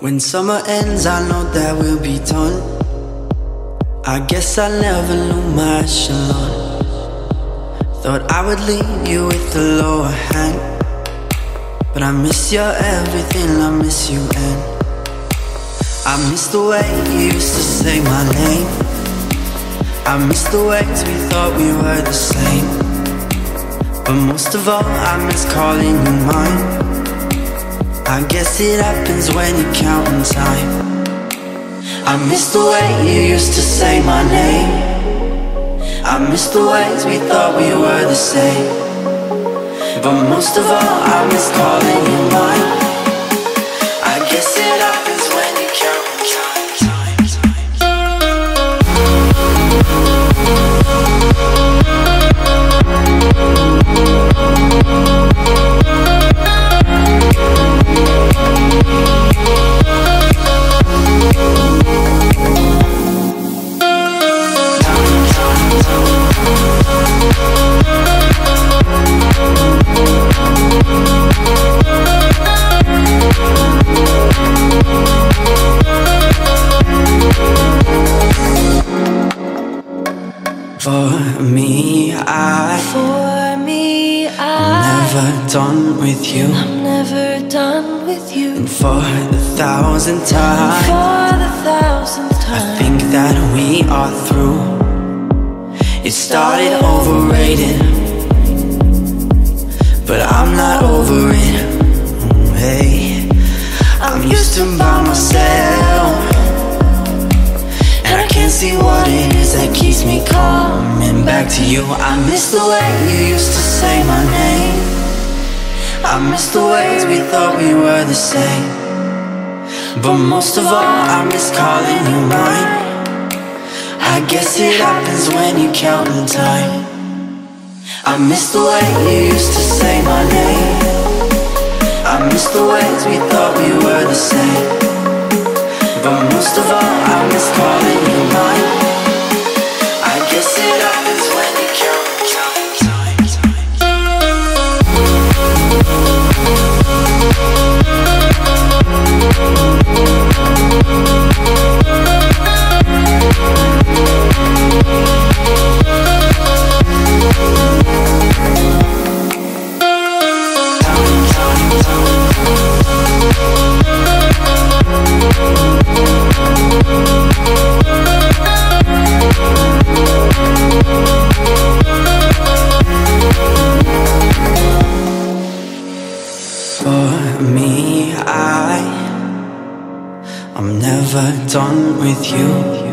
When summer ends, I know that we'll be done. I guess I never knew my echelon. Thought I would leave you with the lower hand. But I miss your everything, I miss you, and I miss the way you used to say my name. I miss the ways we thought we were the same. But most of all, I miss calling you mine. I guess it happens when you're counting time. I miss the way you used to say my name. I miss the ways we thought we were the same. But most of all, I miss calling For me, I For me, am I'm never done with you. I'm never done with you. And for the thousandth time, For the thousandth I think that we are through. It started overrated, but I'm not over it. Hey, I'm used to by myself, I see what it is that keeps me coming back to you. I miss the way you used to say my name. I miss the ways we thought we were the same. But most of all, I miss calling you mine. I guess it happens when you count in time. I miss the way you used to say my name. I miss the ways we thought we were the same. But most of all, I miss calling you mine. I guess it happens me, I I'm never done with you.